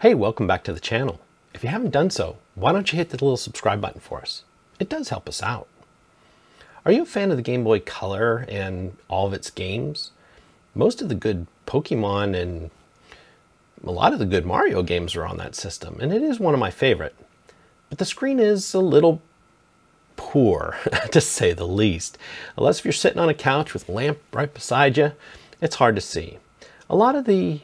Hey, welcome back to the channel. If you haven't done so, why don't you hit the little subscribe button for us? It does help us out. Are you a fan of the Game Boy Color and all of its games? Most of the good Pokemon and a lot of the good Mario games are on that system, and it is one of my favorite. But the screen is a little poor, to say the least. Unless if you're sitting on a couch with a lamp right beside you, it's hard to see. A lot of the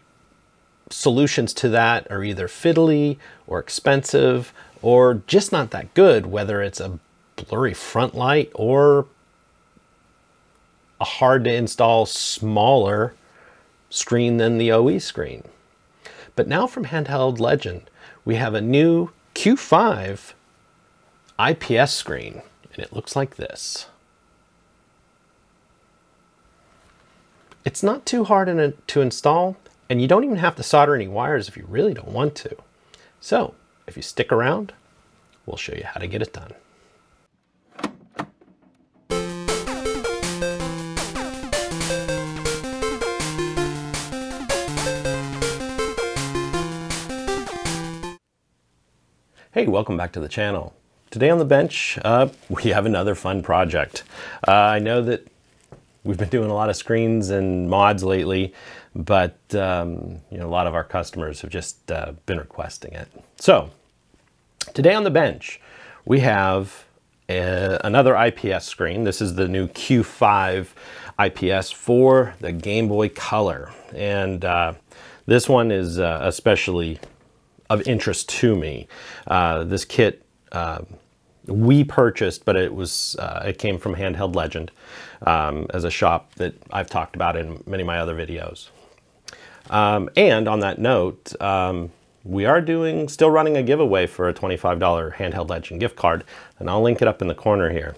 solutions to that are either fiddly or expensive or just not that good, whether it's a blurry front light or a hard to install smaller screen than the OE screen. But now from Handheld Legend, we have a new Q5 IPS screen, and it looks like this. It's not too hard to install, and you don't even have to solder any wires if you really don't want to. So, if you stick around, we'll show you how to get it done. Hey, welcome back to the channel. Today on the bench, uh, we have another fun project. Uh, I know that we've been doing a lot of screens and mods lately, but um, you know a lot of our customers have just uh, been requesting it. So today on the bench, we have a, another IPS screen. This is the new Q5 IPS for the Game Boy Color, and uh, this one is uh, especially of interest to me. Uh, this kit uh, we purchased, but it was uh, it came from Handheld Legend um, as a shop that I've talked about in many of my other videos. Um, and on that note, um, we are doing still running a giveaway for a $25 Handheld Legend gift card, and I'll link it up in the corner here.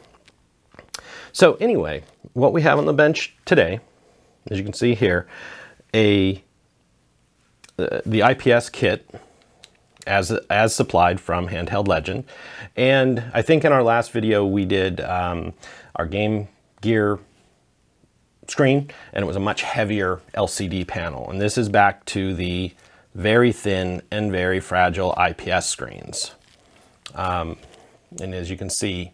So anyway, what we have on the bench today, as you can see here, a uh, the IPS kit as, as supplied from Handheld Legend. And I think in our last video we did um, our Game Gear screen and it was a much heavier LCD panel. And this is back to the very thin and very fragile IPS screens. Um, and as you can see,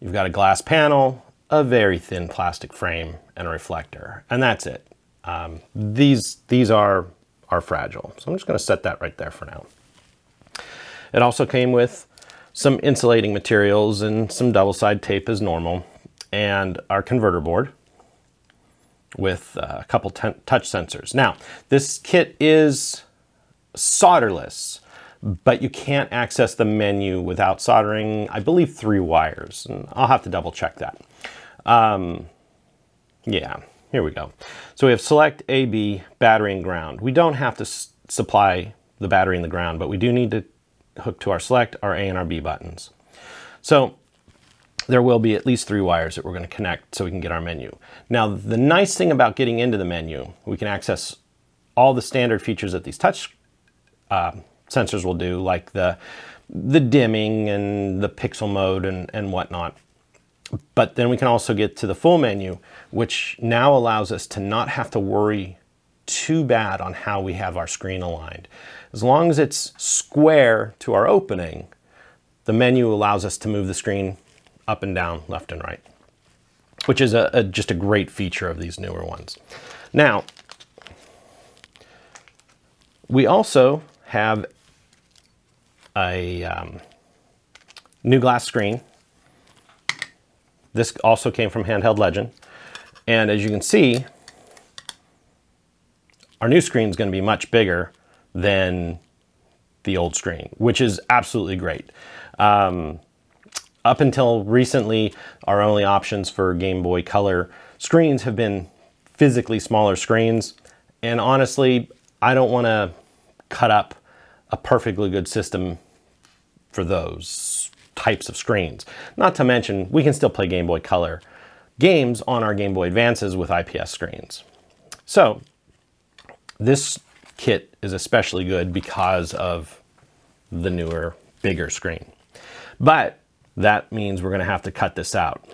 you've got a glass panel, a very thin plastic frame, and a reflector, and that's it. Um, these, these are are fragile. So I'm just going to set that right there for now. It also came with some insulating materials and some double side tape as normal and our converter board with uh, a couple touch sensors. Now, this kit is solderless, but you can't access the menu without soldering, I believe, three wires. And I'll have to double check that. Um, yeah, here we go. So we have select AB, battery and ground. We don't have to supply the battery and the ground, but we do need to hook to our select, our A and our B buttons. So there will be at least three wires that we're going to connect so we can get our menu. Now, the nice thing about getting into the menu, we can access all the standard features that these touch uh, sensors will do, like the, the dimming and the pixel mode and, and whatnot. But then we can also get to the full menu, which now allows us to not have to worry too bad on how we have our screen aligned. As long as it's square to our opening, the menu allows us to move the screen up and down, left and right, which is a, a just a great feature of these newer ones. Now, we also have a um, new glass screen this also came from Handheld Legend. And as you can see, our new screen is going to be much bigger than the old screen, which is absolutely great. Um, up until recently, our only options for Game Boy Color screens have been physically smaller screens. And honestly, I don't want to cut up a perfectly good system for those types of screens. Not to mention, we can still play Game Boy Color games on our Game Boy Advances with IPS screens. So this kit is especially good because of the newer, bigger screen. But that means we're gonna have to cut this out.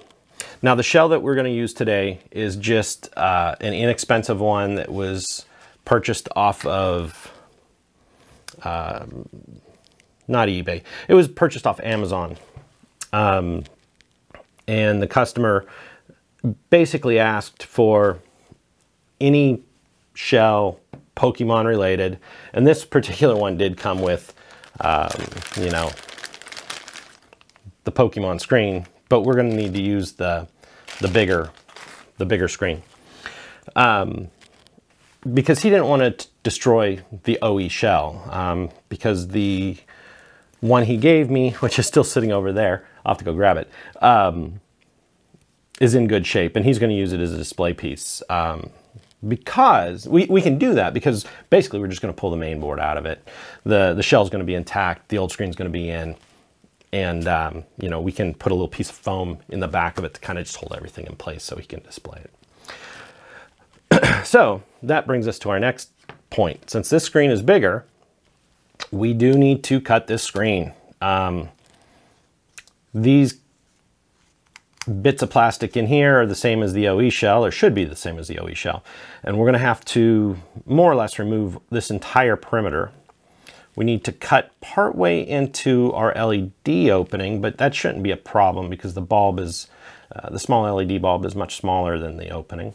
Now the shell that we're gonna use today is just uh, an inexpensive one that was purchased off of um, not eBay. It was purchased off Amazon. Um, and the customer basically asked for any shell Pokemon related. And this particular one did come with, um, you know, the Pokemon screen, but we're going to need to use the, the bigger, the bigger screen. Um, because he didn't want to destroy the OE shell um, because the one he gave me, which is still sitting over there, I'll have to go grab it, um, is in good shape and he's going to use it as a display piece. Um, because we, we can do that because basically we're just going to pull the main board out of it. The, the shell's going to be intact, the old screen's going to be in, and um, you know we can put a little piece of foam in the back of it to kind of just hold everything in place so we can display it. so that brings us to our next point. Since this screen is bigger, we do need to cut this screen. Um, these bits of plastic in here are the same as the OE shell, or should be the same as the OE shell. And we're gonna have to more or less remove this entire perimeter. We need to cut partway into our LED opening, but that shouldn't be a problem because the bulb is, uh, the small LED bulb is much smaller than the opening.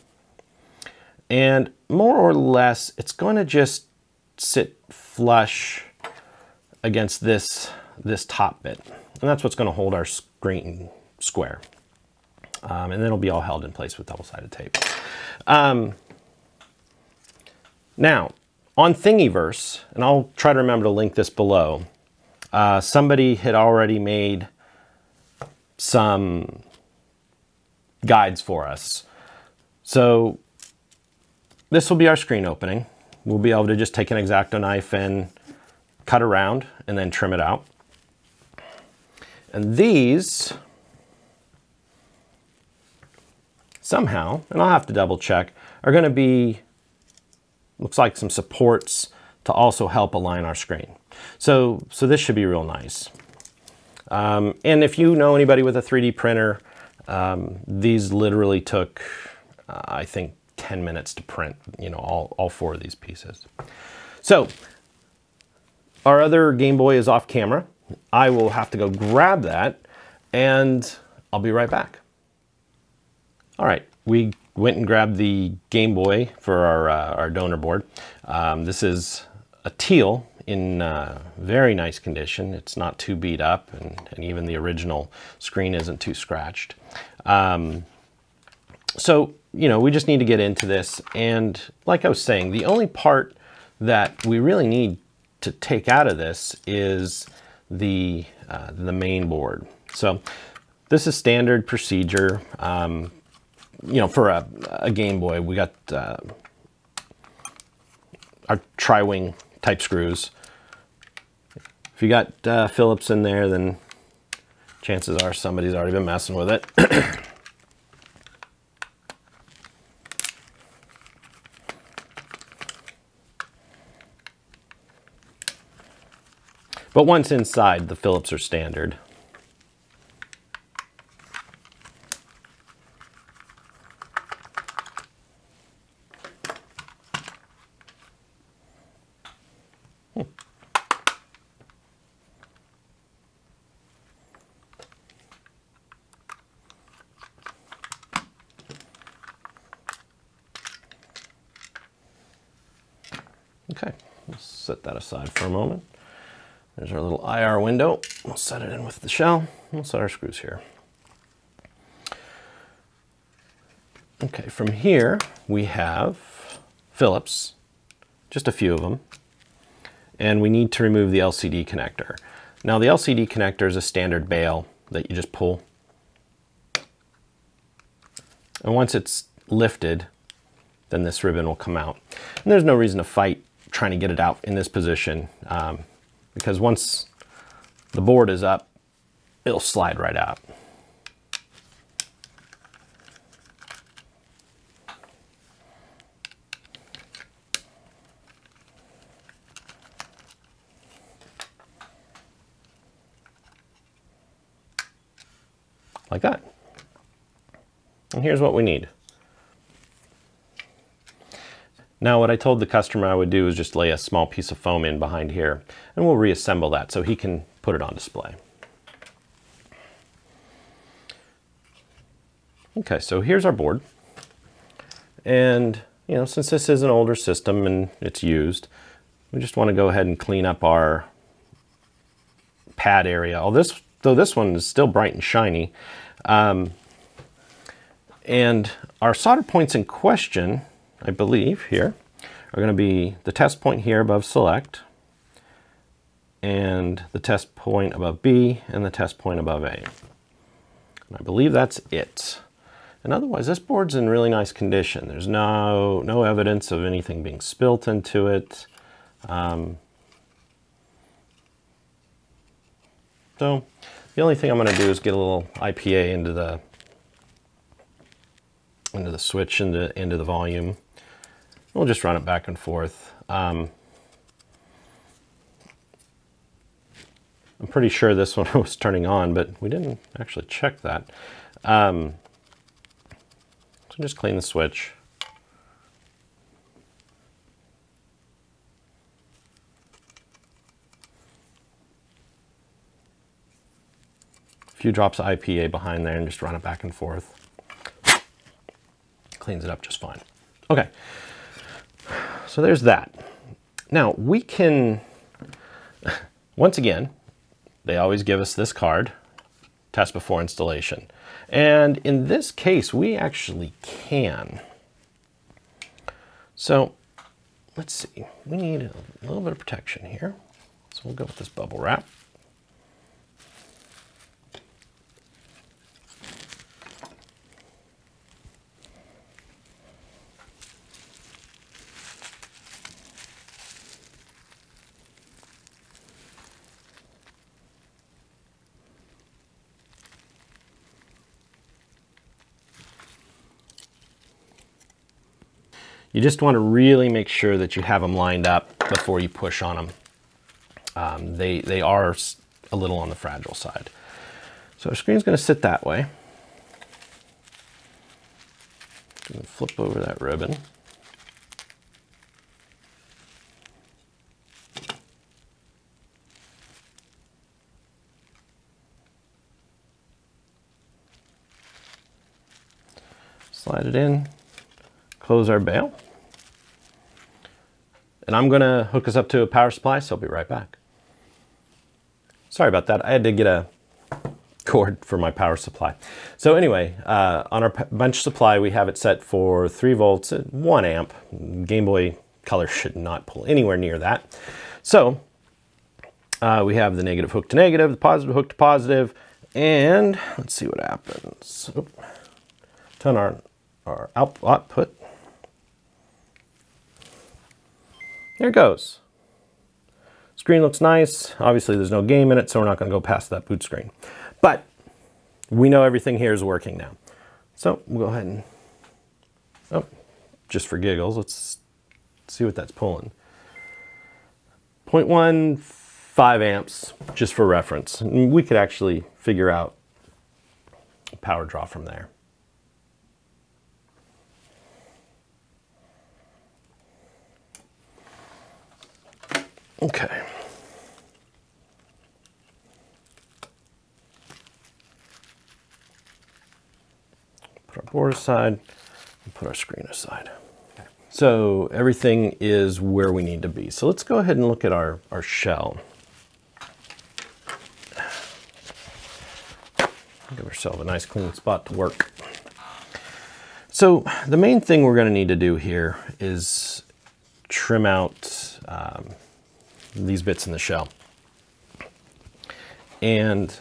And more or less, it's going to just sit flush against this, this top bit. And that's what's going to hold our screen square. Um, and then it'll be all held in place with double-sided tape. Um, now, on Thingiverse, and I'll try to remember to link this below, uh, somebody had already made some guides for us. So this will be our screen opening. We'll be able to just take an X-Acto knife and cut around and then trim it out. And these, somehow, and I'll have to double check, are gonna be, looks like some supports to also help align our screen. So, so this should be real nice. Um, and if you know anybody with a 3D printer, um, these literally took, uh, I think, 10 minutes to print, you know, all, all four of these pieces. So our other Game Boy is off camera. I will have to go grab that and I'll be right back. All right, we went and grabbed the Game Boy for our, uh, our donor board. Um, this is a teal in uh, very nice condition. It's not too beat up and, and, even the original screen isn't too scratched. Um, so you know, we just need to get into this. And like I was saying, the only part that we really need to take out of this is the, uh, the main board. So this is standard procedure. Um, you know, for a, a, Game Boy, we got uh, our tri-wing type screws. If you got uh, Phillips in there, then chances are somebody's already been messing with it. But once inside, the Phillips are standard. Okay, let's set that aside for a moment. There's our little IR window. We'll set it in with the shell. We'll set our screws here. Okay, from here we have Phillips, just a few of them, and we need to remove the LCD connector. Now the LCD connector is a standard bail that you just pull. And once it's lifted, then this ribbon will come out. And there's no reason to fight trying to get it out in this position. Um, because once the board is up, it'll slide right out. Like that. And here's what we need. Now what I told the customer I would do is just lay a small piece of foam in behind here and we'll reassemble that so he can put it on display. Okay, so here's our board. And, you know, since this is an older system and it's used, we just want to go ahead and clean up our pad area. All this, though this one is still bright and shiny. Um, and our solder points in question, I believe here, are going to be the test point here above select, and the test point above B, and the test point above A. And I believe that's it. And otherwise, this board's in really nice condition. There's no, no evidence of anything being spilt into it. Um, so the only thing I'm going to do is get a little IPA into the into the switch into into the volume. We'll just run it back and forth. Um, I'm pretty sure this one was turning on, but we didn't actually check that. Um, so just clean the switch. A few drops of IPA behind there and just run it back and forth. Cleans it up just fine. Okay, so there's that. Now we can, once again, they always give us this card, test before installation. And in this case, we actually can. So let's see, we need a little bit of protection here. So we'll go with this bubble wrap. You just want to really make sure that you have them lined up before you push on them. Um, they, they are a little on the fragile side. So our screen's going to sit that way. Flip over that ribbon. Slide it in, close our bail. And I'm gonna hook us up to a power supply, so I'll be right back. Sorry about that, I had to get a cord for my power supply. So anyway, uh, on our bench supply, we have it set for three volts at one amp. Game Boy Color should not pull anywhere near that. So uh, we have the negative hook to negative, the positive hook to positive, and let's see what happens. Oop. Turn our, our output There it goes. Screen looks nice. Obviously there's no game in it, so we're not gonna go past that boot screen. But we know everything here is working now. So we'll go ahead and, oh, just for giggles, let's see what that's pulling. 0.15 amps, just for reference. We could actually figure out power draw from there. Okay. Put our board aside and put our screen aside. Okay. So everything is where we need to be. So let's go ahead and look at our, our shell. Give ourselves a nice clean spot to work. So the main thing we're going to need to do here is trim out um, these bits in the shell. And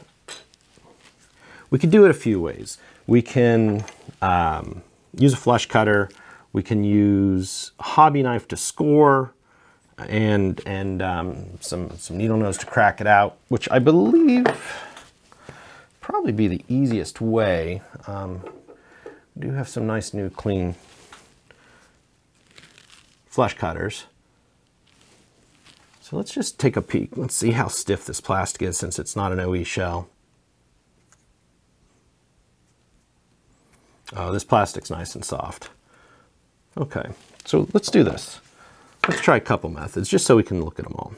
we could do it a few ways. We can um, use a flush cutter. We can use a hobby knife to score and, and um, some, some needle nose to crack it out, which I believe probably be the easiest way. Um, do have some nice new clean flush cutters. So let's just take a peek. Let's see how stiff this plastic is since it's not an OE shell. Oh, this plastic's nice and soft. Okay, So let's do this. Let's try a couple methods just so we can look at them all.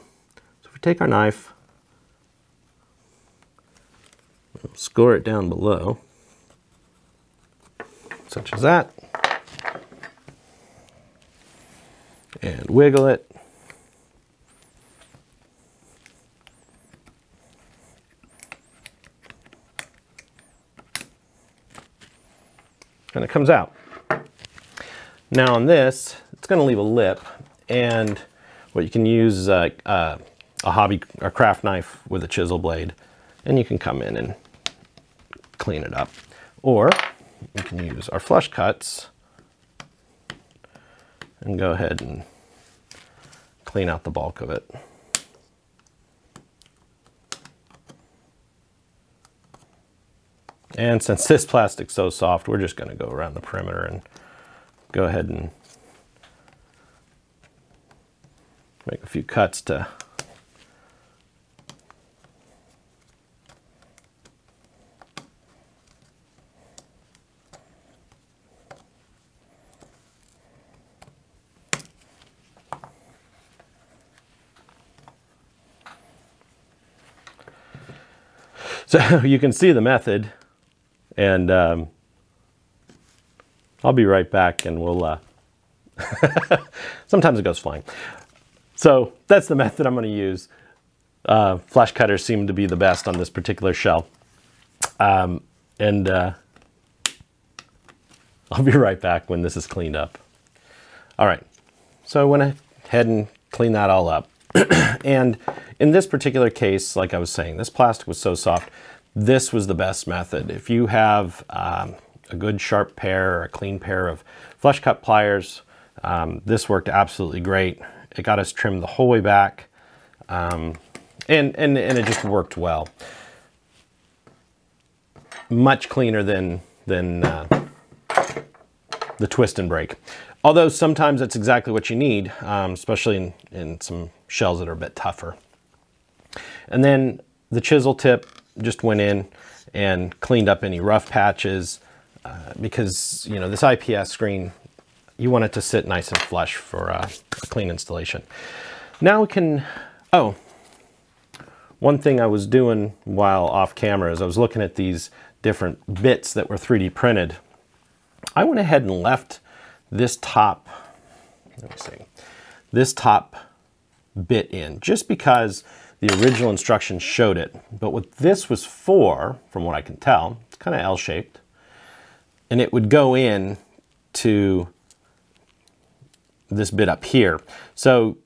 So if we take our knife, score it down below, such as that, and wiggle it. And it comes out. Now on this, it's going to leave a lip and what you can use is a, a, a hobby or craft knife with a chisel blade and you can come in and clean it up. Or you can use our flush cuts and go ahead and clean out the bulk of it. And since this plastic's so soft, we're just going to go around the perimeter and go ahead and make a few cuts to So you can see the method and um, I'll be right back and we'll, uh, sometimes it goes flying. So that's the method I'm going to use. Uh, flush cutters seem to be the best on this particular shell. Um, and uh, I'll be right back when this is cleaned up. All right, so I went ahead and cleaned that all up. and in this particular case, like I was saying, this plastic was so soft, this was the best method. If you have um, a good sharp pair or a clean pair of flush cut pliers, um, this worked absolutely great. It got us trimmed the whole way back. Um, and, and, and it just worked well. Much cleaner than, than uh, the twist and break. Although sometimes that's exactly what you need, um, especially in, in some shells that are a bit tougher. And then the chisel tip just went in and cleaned up any rough patches uh, because, you know, this IPS screen you want it to sit nice and flush for uh, a clean installation. Now we can, oh, one thing I was doing while off camera is I was looking at these different bits that were 3D printed. I went ahead and left this top, let me see, this top bit in just because the original instructions showed it. But what this was for, from what I can tell, it's kind of L-shaped, and it would go in to this bit up here. So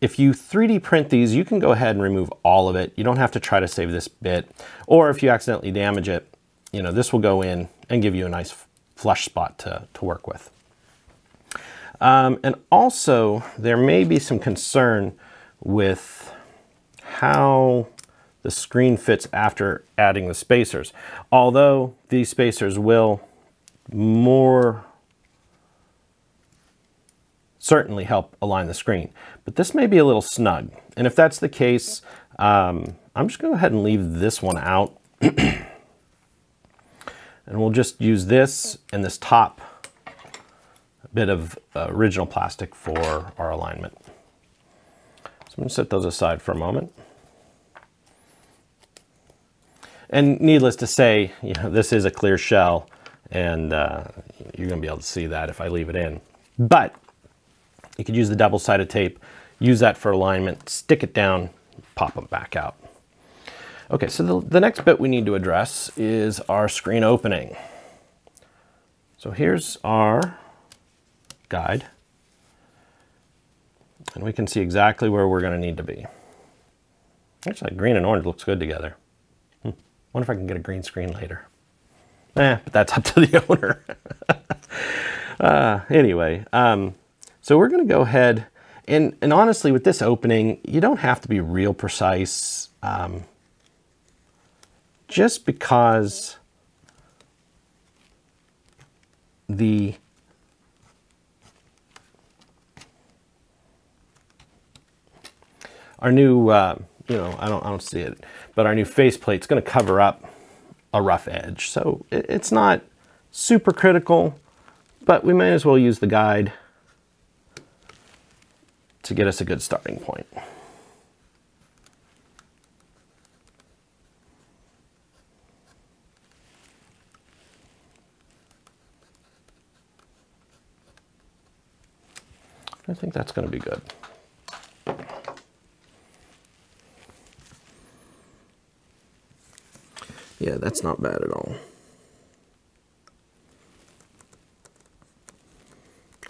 if you 3D print these, you can go ahead and remove all of it. You don't have to try to save this bit. Or if you accidentally damage it, you know, this will go in and give you a nice flush spot to, to work with. Um, and also, there may be some concern with how the screen fits after adding the spacers. Although these spacers will more certainly help align the screen. But this may be a little snug. And if that's the case, um, I'm just going to go ahead and leave this one out. and we'll just use this and this top bit of uh, original plastic for our alignment. So I'm going to set those aside for a moment. And needless to say, you know, this is a clear shell and uh, you're going to be able to see that if I leave it in. But you could use the double-sided tape, use that for alignment, stick it down, pop them back out. Okay, so the, the next bit we need to address is our screen opening. So here's our guide. And we can see exactly where we're gonna need to be. Actually, green and orange looks good together. Wonder if I can get a green screen later. Eh, but that's up to the owner. uh, anyway, um, so we're going to go ahead and, and honestly with this opening, you don't have to be real precise um, just because the our new, uh, you know, I don't, I don't see it, but our new faceplate is going to cover up a rough edge. So it, it's not super critical, but we may as well use the guide to get us a good starting point. I think that's going to be good. Yeah, that's not bad at all.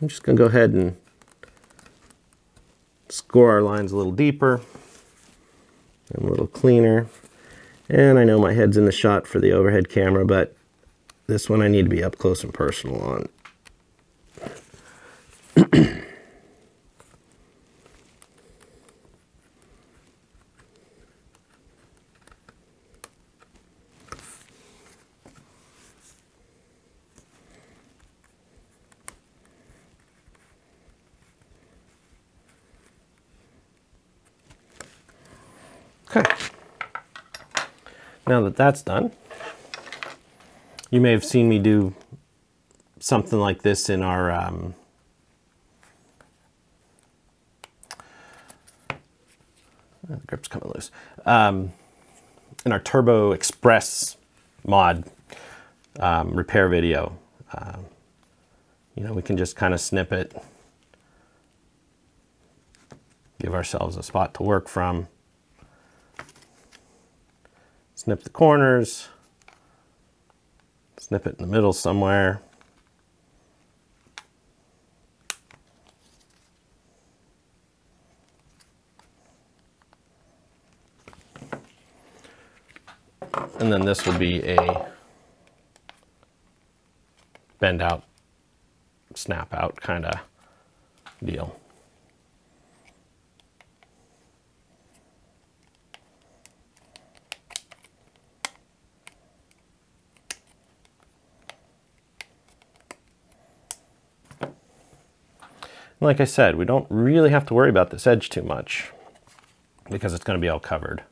I'm just going to go ahead and score our lines a little deeper and a little cleaner. And I know my head's in the shot for the overhead camera, but this one I need to be up close and personal on. Okay. Now that that's done, you may have seen me do something like this in our um, the grip's coming loose. Um, in our Turbo Express mod um, repair video, um, you know, we can just kind of snip it, give ourselves a spot to work from snip the corners, snip it in the middle somewhere. And then this will be a bend out, snap out kind of deal. Like I said, we don't really have to worry about this edge too much because it's going to be all covered.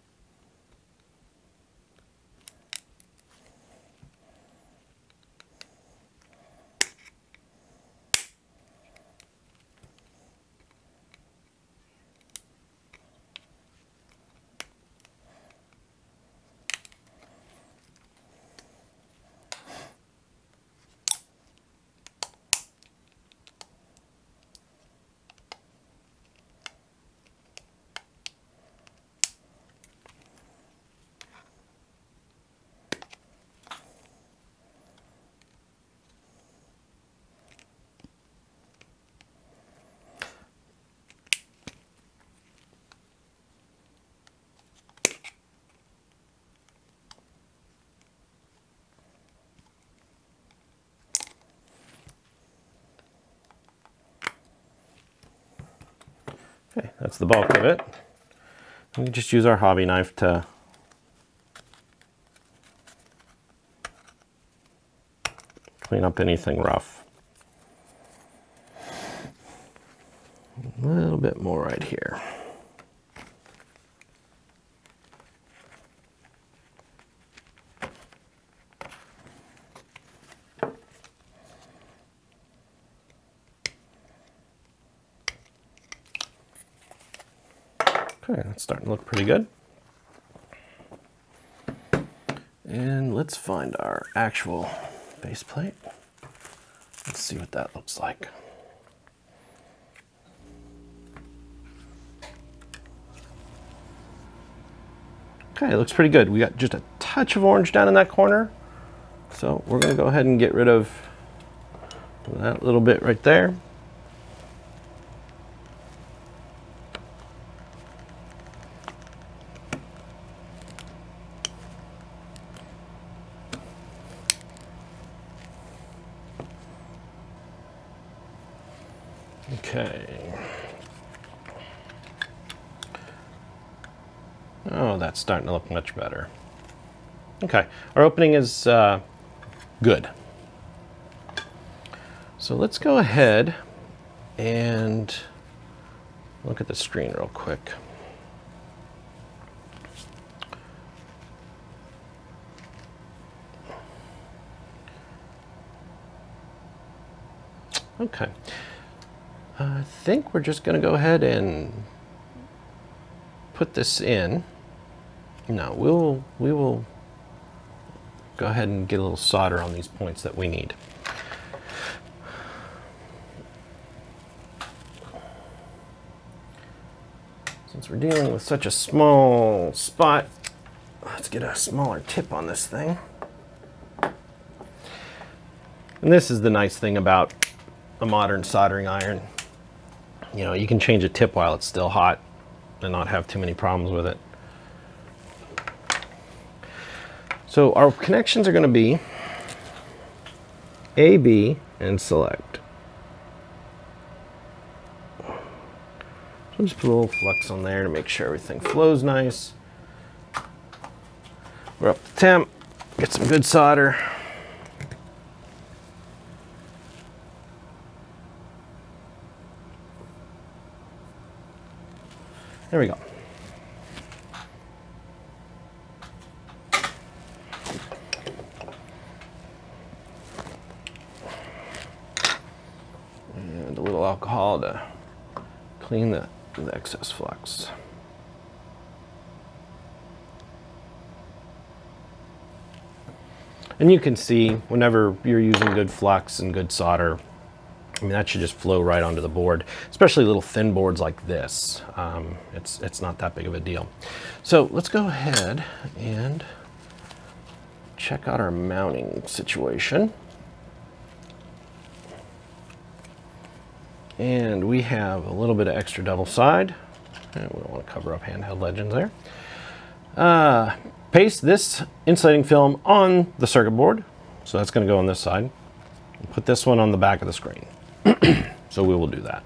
Okay, that's the bulk of it. We can just use our hobby knife to clean up anything rough. A little bit more right here. Okay, that's starting to look pretty good. And let's find our actual base plate. Let's see what that looks like. Okay, it looks pretty good. We got just a touch of orange down in that corner. So we're gonna go ahead and get rid of that little bit right there. Okay. Oh, that's starting to look much better. Okay, our opening is uh, good. So let's go ahead and look at the screen real quick. Okay. I think we're just going to go ahead and put this in. No, we'll, we will go ahead and get a little solder on these points that we need. Since we're dealing with such a small spot, let's get a smaller tip on this thing. And this is the nice thing about a modern soldering iron. You know, you can change a tip while it's still hot and not have too many problems with it. So our connections are going to be A, B, and select. So just put a little flux on there to make sure everything flows nice. We're up to temp, get some good solder. There we go. And a little alcohol to clean the, the excess flux. And you can see whenever you're using good flux and good solder, I mean, that should just flow right onto the board, especially little thin boards like this. Um, it's, it's not that big of a deal. So let's go ahead and check out our mounting situation. And we have a little bit of extra double side. We don't want to cover up handheld legends there. Uh, paste this insulating film on the circuit board. So that's going to go on this side. Put this one on the back of the screen. so we will do that.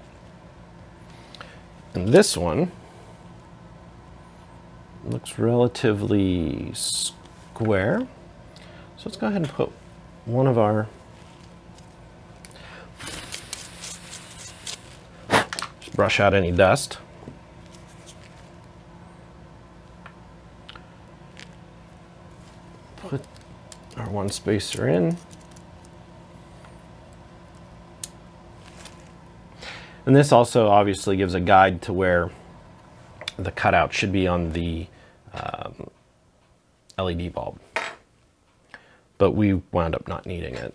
And this one looks relatively square. So let's go ahead and put one of our brush out any dust. Put our one spacer in. And this also obviously gives a guide to where the cutout should be on the um, LED bulb. But we wound up not needing it.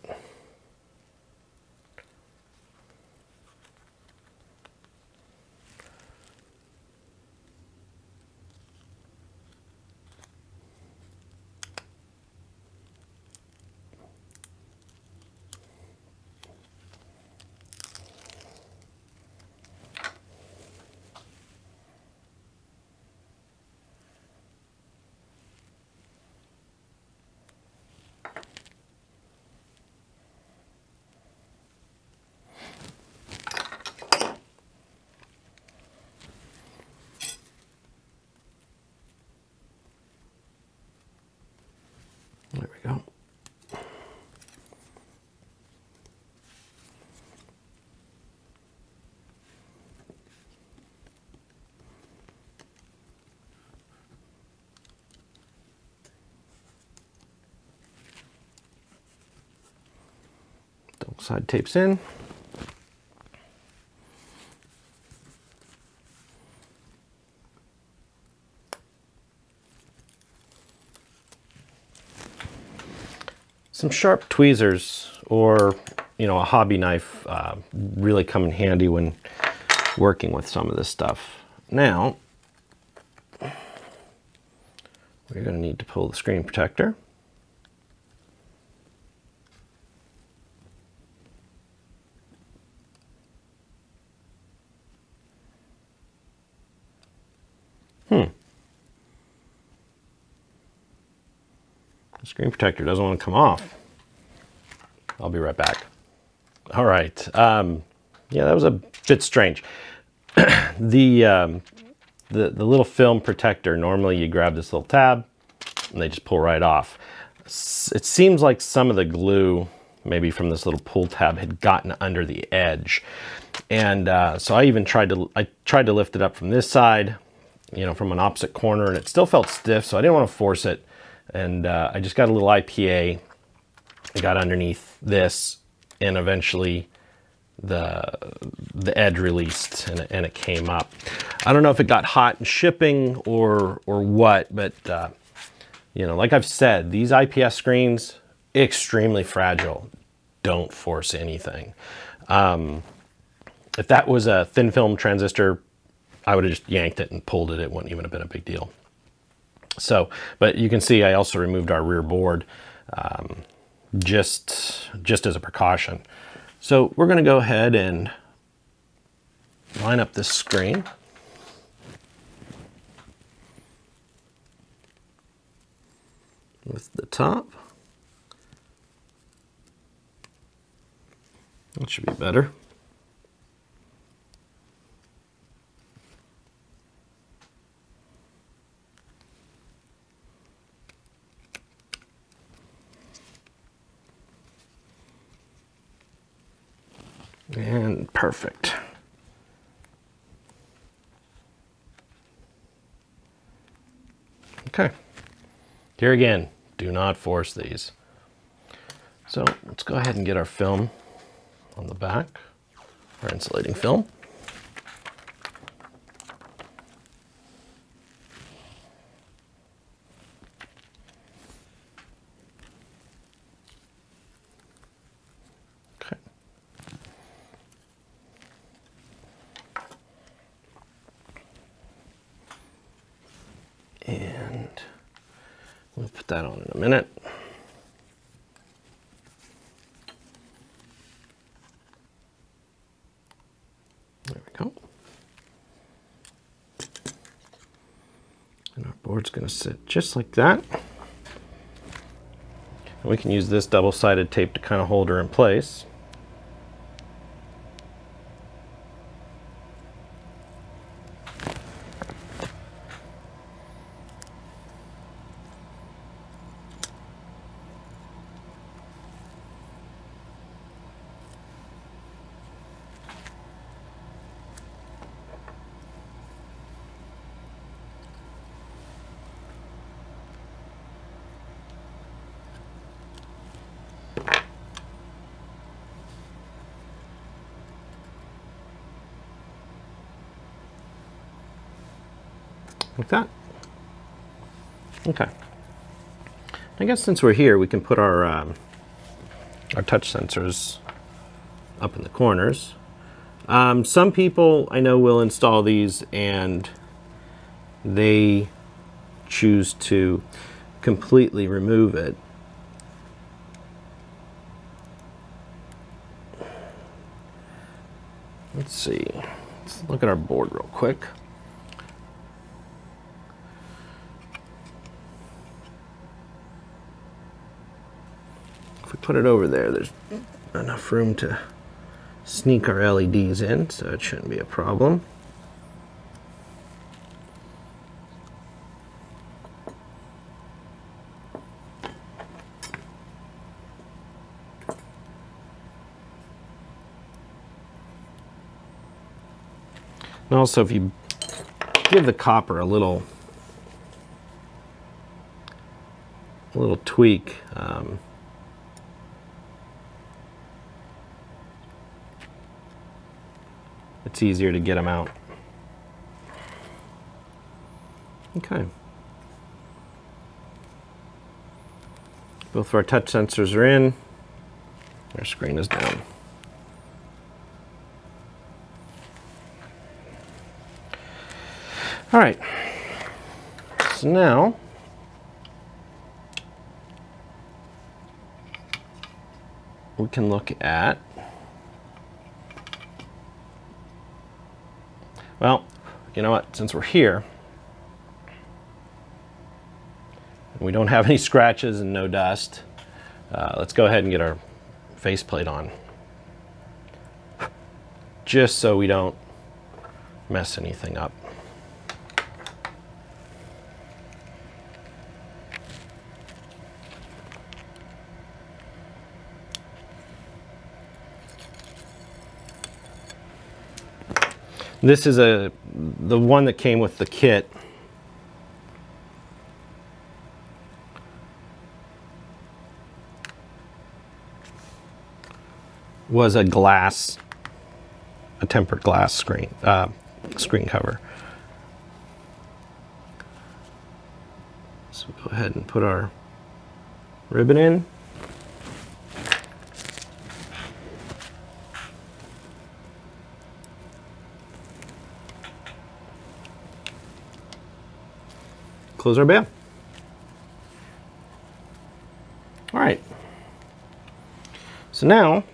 There we go. Double side tapes in. some sharp tweezers or you know a hobby knife uh, really come in handy when working with some of this stuff. Now we're going to need to pull the screen protector. Hmm. The screen protector doesn't want to come off. I'll be right back. All right. Um, yeah, that was a bit strange. the, um, the, the little film protector, normally you grab this little tab and they just pull right off. It seems like some of the glue, maybe from this little pull tab, had gotten under the edge. And uh, so I even tried to, I tried to lift it up from this side, you know, from an opposite corner, and it still felt stiff, so I didn't want to force it. And uh, I just got a little IPA, I got underneath this, and eventually the the edge released and it, and it came up. I don't know if it got hot in shipping or or what, but uh, you know, like I've said, these IPS screens extremely fragile. Don't force anything. Um, if that was a thin film transistor, I would have just yanked it and pulled it. It wouldn't even have been a big deal. So, but you can see I also removed our rear board um, just, just as a precaution. So we're going to go ahead and line up this screen. with the top. That should be better. And perfect. Okay. Here again, do not force these. So let's go ahead and get our film on the back, our insulating film. Okay. And we'll put that on in a minute. There we go. And our board's going to sit just like that. And we can use this double-sided tape to kind of hold her in place. Like that. Okay. I guess since we're here, we can put our um, our touch sensors up in the corners. Um, some people I know will install these and they choose to completely remove it. Let's see. Let's look at our board real quick. Put it over there, there's enough room to sneak our LEDs in, so it shouldn't be a problem. And also if you give the copper a little a little tweak, um, it's easier to get them out. Okay. Both of our touch sensors are in. Our screen is down. All right. So now we can look at Well, you know what, since we're here, we don't have any scratches and no dust, uh, let's go ahead and get our faceplate on. Just so we don't mess anything up. This is a the one that came with the kit. Was a glass a tempered glass screen, uh, screen cover. So go ahead and put our ribbon in. Close our band. All right. So now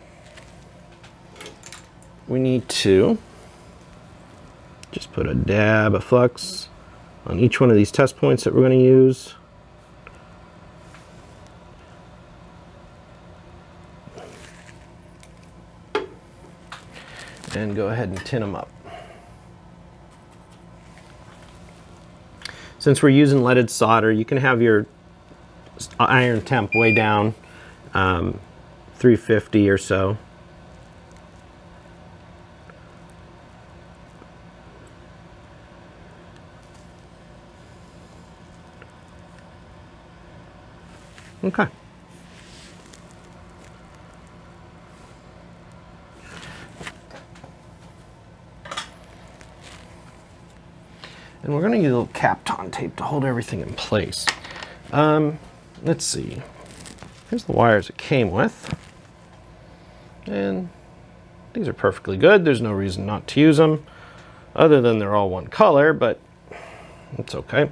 we need to just put a dab of flux on each one of these test points that we're going to use. And go ahead and tin them up. Since we're using leaded solder, you can have your iron temp way down, um, 350 or so. Okay. We're going to use a little Kapton tape to hold everything in place. Um, let's see. Here's the wires it came with. And these are perfectly good. There's no reason not to use them, other than they're all one color, but it's okay.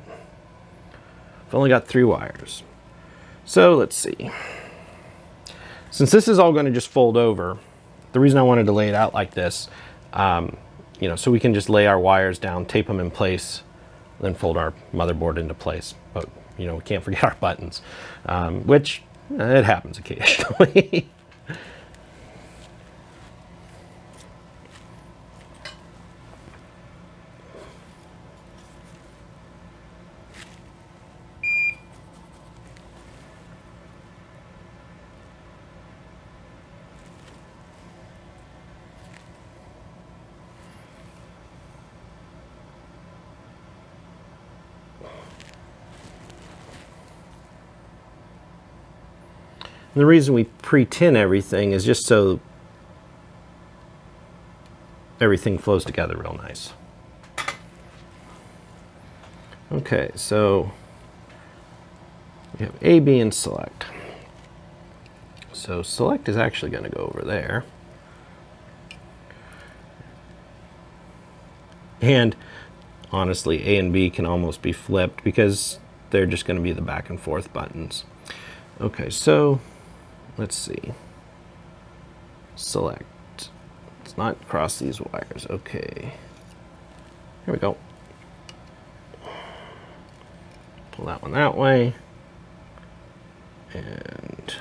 I've only got three wires. So let's see. Since this is all going to just fold over, the reason I wanted to lay it out like this, um, you know, so we can just lay our wires down, tape them in place, then fold our motherboard into place. But, you know, we can't forget our buttons, um, which uh, it happens occasionally. And the reason we pre-tin everything is just so everything flows together real nice. Okay, so we have A, B, and select. So select is actually going to go over there. And honestly, A and B can almost be flipped because they're just going to be the back and forth buttons. Okay, so let's see. Select. Let's not cross these wires. Okay. Here we go. Pull that one that way. And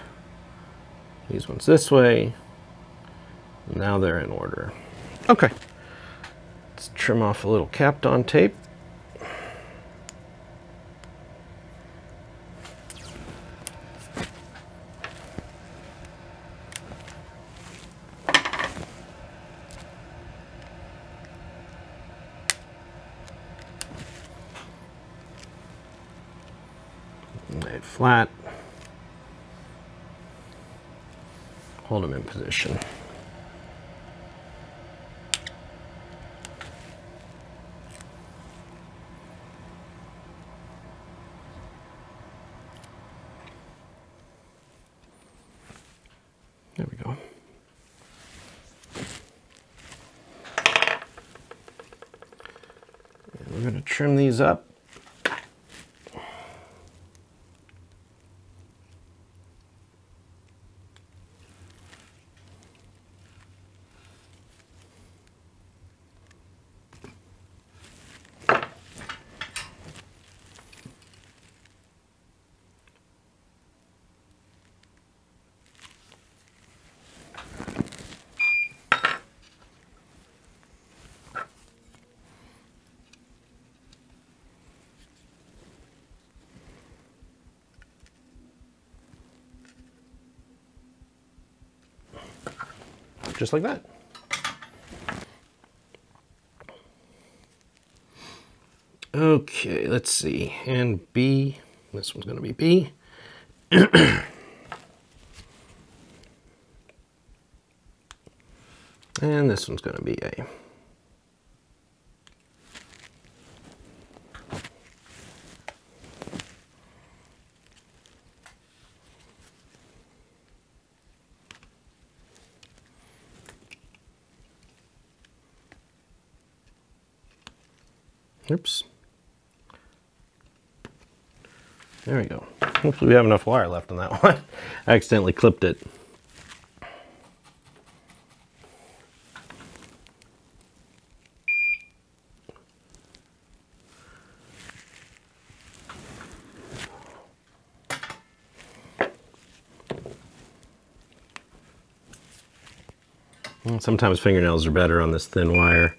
these ones this way. Now they're in order. Okay. Let's trim off a little Kapton tape. Lay it flat. In position. There we go. And we're going to trim these up. Just like that. Okay, let's see. And B, this one's going to be B. And this one's going to be A. Oops. There we go. Hopefully we have enough wire left on that one. I accidentally clipped it. Sometimes fingernails are better on this thin wire.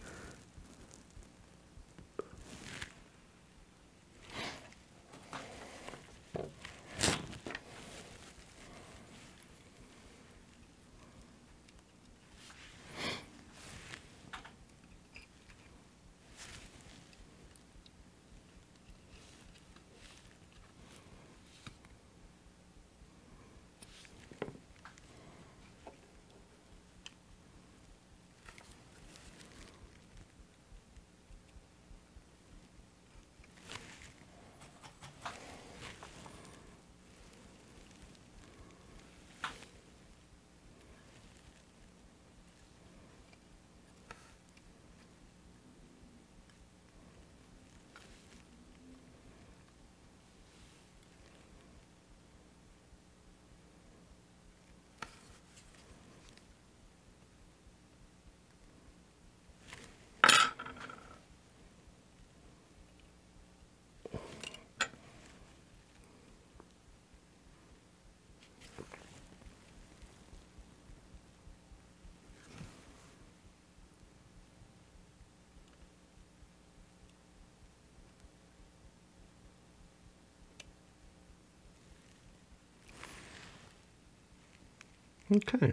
Okay.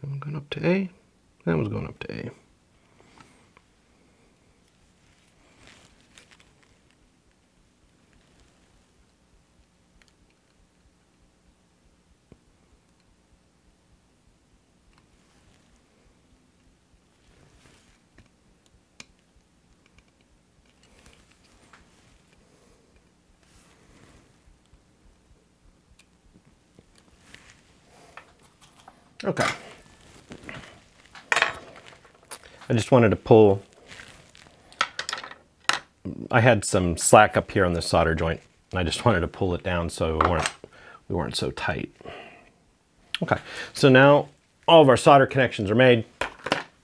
One going up to A. That one's going up to A. Okay. I just wanted to pull, I had some slack up here on the solder joint, and I just wanted to pull it down so we weren't, we weren't so tight. Okay, so now all of our solder connections are made.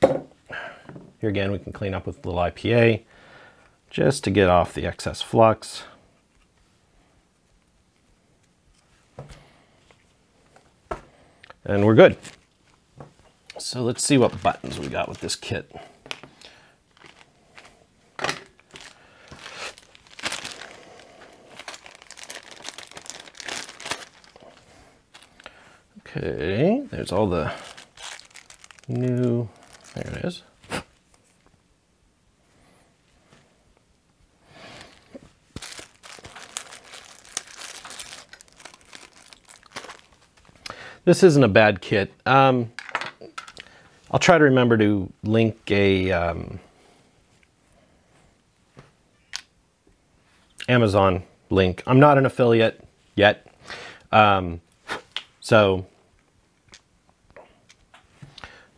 Here again, we can clean up with a little IPA just to get off the excess flux. and we're good. So let's see what buttons we got with this kit. Okay, there's all the new, there it is. This isn't a bad kit. Um, I'll try to remember to link a um, Amazon link. I'm not an affiliate yet. Um, so,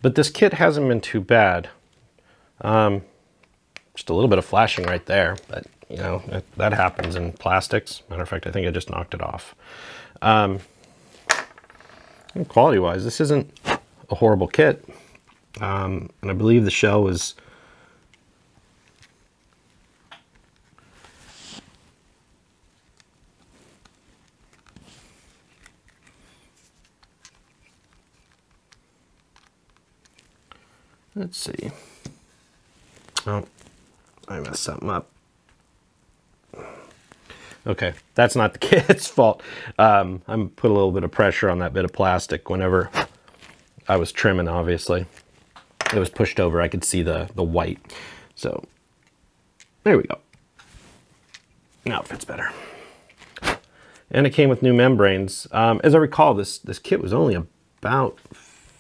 but this kit hasn't been too bad. Um, just a little bit of flashing right there, but you know, that happens in plastics. Matter of fact, I think I just knocked it off. Um, quality wise, this isn't a horrible kit. Um, and I believe the shell was Let's see. Oh, I messed something up. Okay, that's not the kid's fault. Um, I put a little bit of pressure on that bit of plastic whenever I was trimming, obviously. It was pushed over, I could see the, the white. So, there we go. Now it fits better. And it came with new membranes. Um, as I recall, this, this kit was only about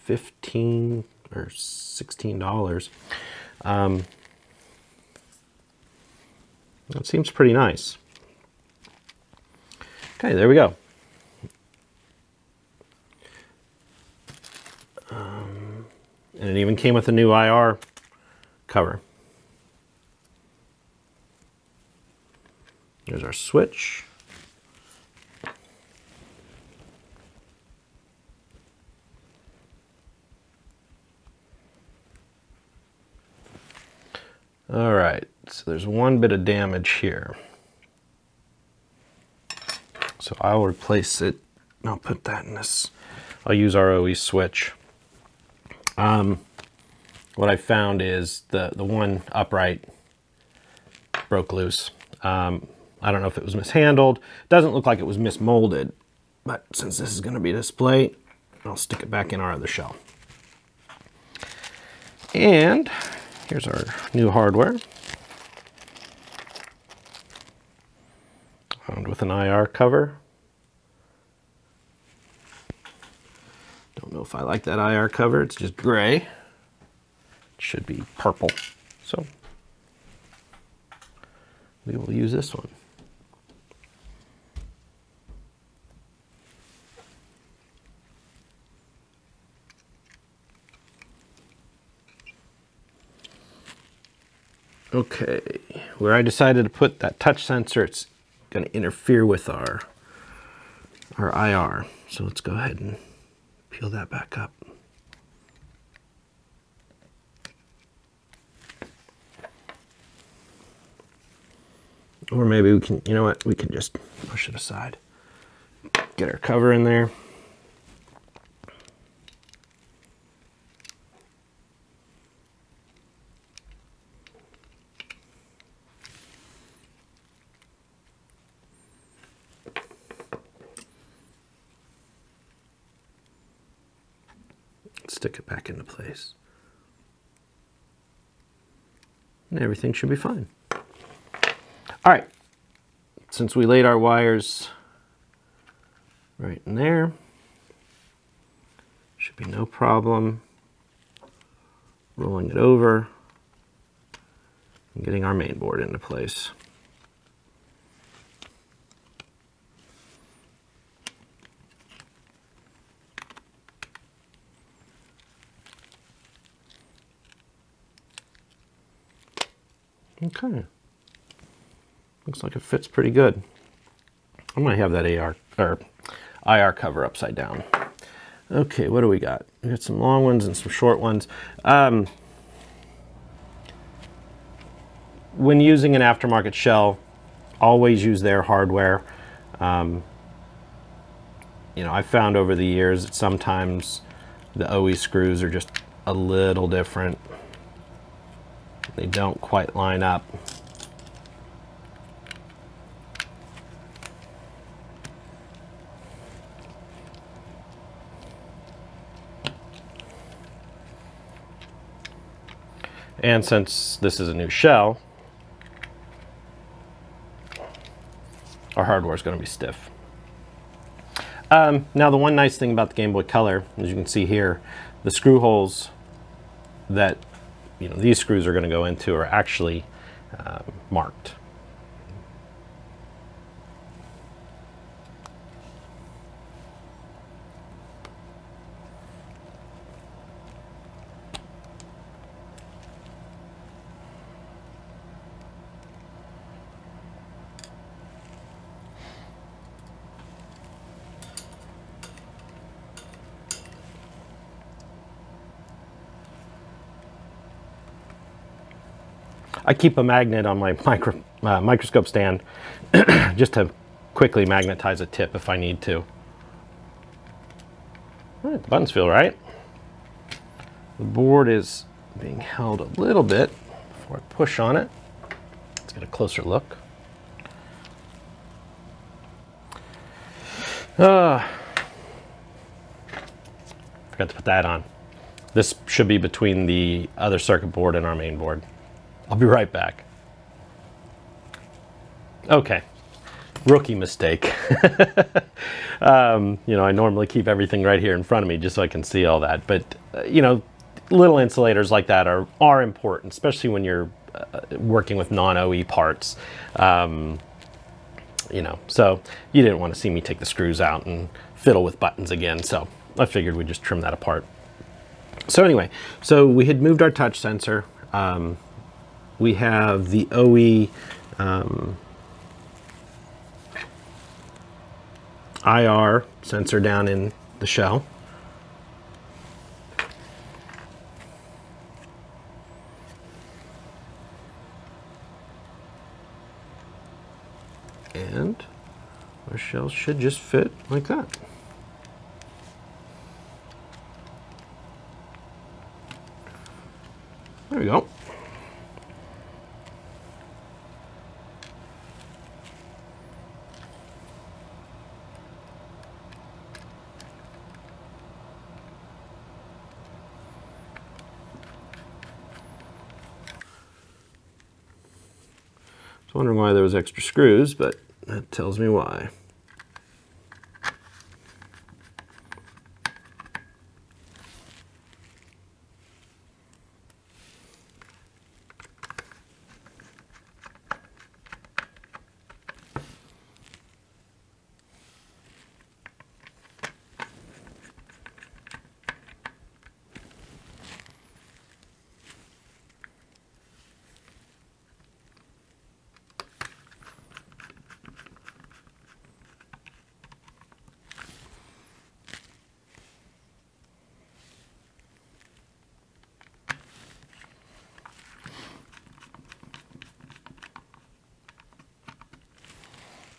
15, or $16. Um, that seems pretty nice. Okay, there we go. And it even came with a new IR cover. There's our switch. All right, so there's one bit of damage here. So I'll replace it. I'll put that in this. I'll use our OE switch. Um, what I found is the, the one upright broke loose. Um, I don't know if it was mishandled. Doesn't look like it was mismolded, but since this is going to be display, I'll stick it back in our other shell. And here's our new hardware. Found with an IR cover. Don't know if I like that IR cover. It's just gray. It should be purple. So we will use this one. Okay, where I decided to put that touch sensor, it's going to interfere with our, our IR. So let's go ahead and peel that back up. Or maybe we can, you know what, we can just push it aside. Get our cover in there. stick it back into place. And everything should be fine. All right, since we laid our wires right in there, should be no problem rolling it over and getting our main board into place. Okay. Looks like it fits pretty good. I might have that AR or IR cover upside down. Okay, what do we got? We got some long ones and some short ones. Um, when using an aftermarket shell, always use their hardware. Um, you know, I've found over the years that sometimes the OE screws are just a little different they don't quite line up. And since this is a new shell, our hardware is going to be stiff. Um, now the one nice thing about the Game Boy Color, as you can see here, the screw holes that you know these screws are going to go into are actually um, marked. I keep a magnet on my micro, uh, microscope stand just to quickly magnetize a tip if I need to. The buttons feel right. The board is being held a little bit before I push on it. Let's get a closer look. Uh, forgot to put that on. This should be between the other circuit board and our main board. I'll be right back. Okay, rookie mistake. um, you know, I normally keep everything right here in front of me just so I can see all that. But, uh, you know, little insulators like that are, are important, especially when you're uh, working with non-OE parts. Um, you know, so you didn't want to see me take the screws out and fiddle with buttons again. So I figured we'd just trim that apart. So anyway, so we had moved our touch sensor. Um, we have the OE um, IR sensor down in the shell. And our shell should just fit like that. There we go. Wondering why there was extra screws, but that tells me why.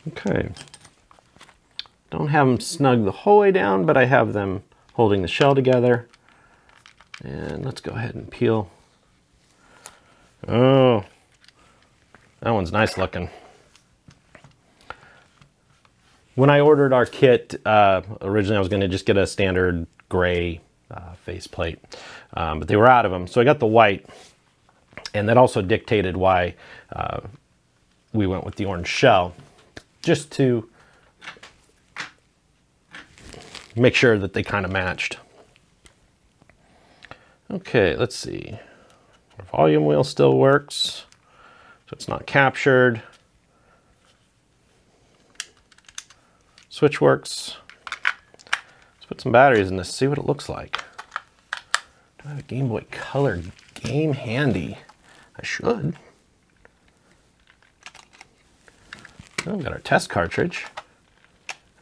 Okay. Don't have them snug the whole way down, but I have them holding the shell together. And let's go ahead and peel. Oh, that one's nice looking. When I ordered our kit, uh, originally I was going to just get a standard gray uh, faceplate, um, but they were out of them. So I got the white, and that also dictated why uh, we went with the orange shell just to make sure that they kind of matched. Okay, let's see. Our volume wheel still works, so it's not captured. Switch works. Let's put some batteries in this, see what it looks like. Do I have a Game Boy Color game handy? I should. Oh, we've got our test cartridge.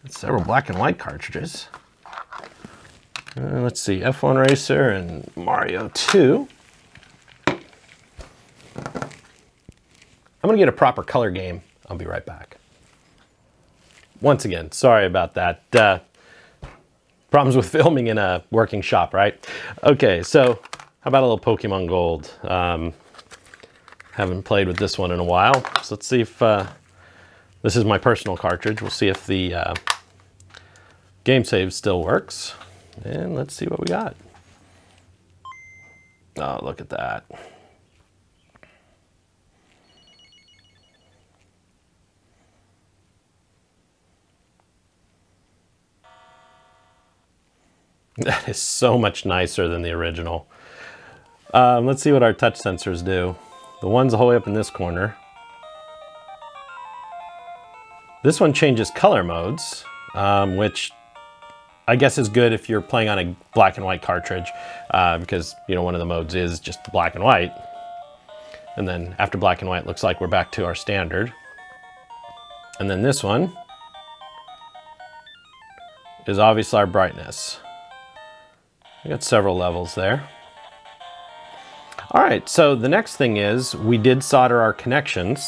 several black and white cartridges. Uh, let's see, F1 Racer and Mario 2. I'm gonna get a proper color game. I'll be right back. Once again, sorry about that. Uh, problems with filming in a working shop, right? Okay, so how about a little Pokemon Gold? Um, haven't played with this one in a while, so let's see if uh, this is my personal cartridge. We'll see if the uh, game save still works. And let's see what we got. Oh, look at that. That is so much nicer than the original. Um, let's see what our touch sensors do. The one's all the way up in this corner. This one changes color modes, um, which I guess is good if you're playing on a black and white cartridge uh, because, you know, one of the modes is just black and white. And then after black and white, looks like we're back to our standard. And then this one is obviously our brightness. We got several levels there. All right, so the next thing is we did solder our connections.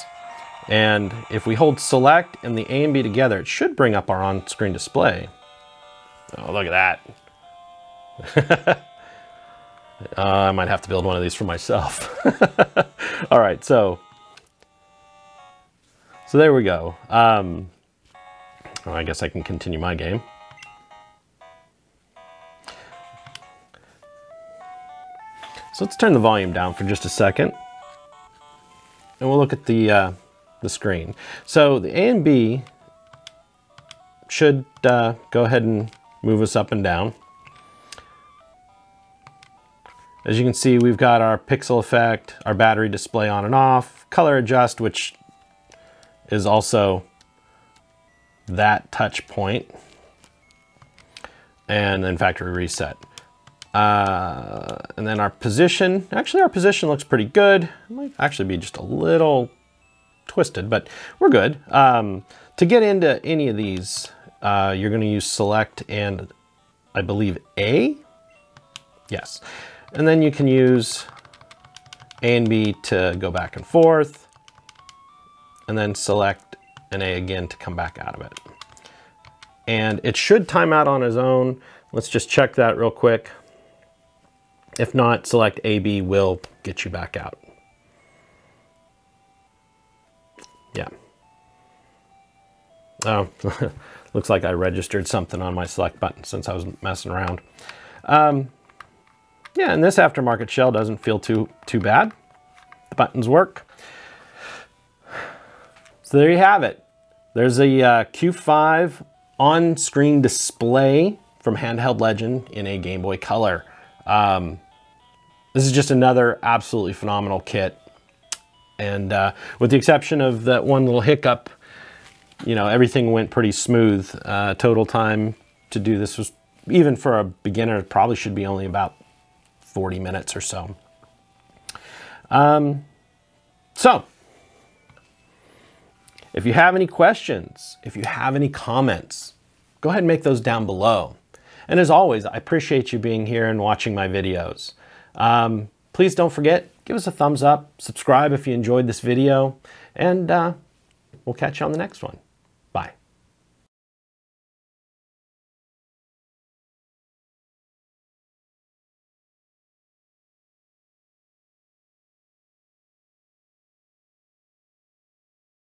And if we hold select and the A and B together, it should bring up our on-screen display. Oh, look at that. uh, I might have to build one of these for myself. All right, so, so there we go. Um, well, I guess I can continue my game. So let's turn the volume down for just a second. And we'll look at the uh, the screen. So the A and B should uh, go ahead and move us up and down. As you can see, we've got our pixel effect, our battery display on and off, color adjust, which is also that touch point, and then factory reset. Uh, and then our position, actually our position looks pretty good. It might actually be just a little twisted, but we're good. Um, to get into any of these, uh, you're gonna use select and I believe A? Yes. And then you can use A and B to go back and forth, and then select an A again to come back out of it. And it should time out on its own. Let's just check that real quick. If not, select AB will get you back out. Yeah. Oh, looks like I registered something on my select button since I was messing around. Um, yeah, and this aftermarket shell doesn't feel too, too bad. The buttons work. So there you have it. There's a uh, Q5 on-screen display from Handheld Legend in a Game Boy Color. Um, this is just another absolutely phenomenal kit. And uh, with the exception of that one little hiccup, you know, everything went pretty smooth. Uh, total time to do this was, even for a beginner, probably should be only about 40 minutes or so. Um, so, if you have any questions, if you have any comments, go ahead and make those down below. And as always, I appreciate you being here and watching my videos. Um, please don't forget, give us a thumbs up, subscribe if you enjoyed this video, and uh, we'll catch you on the next one.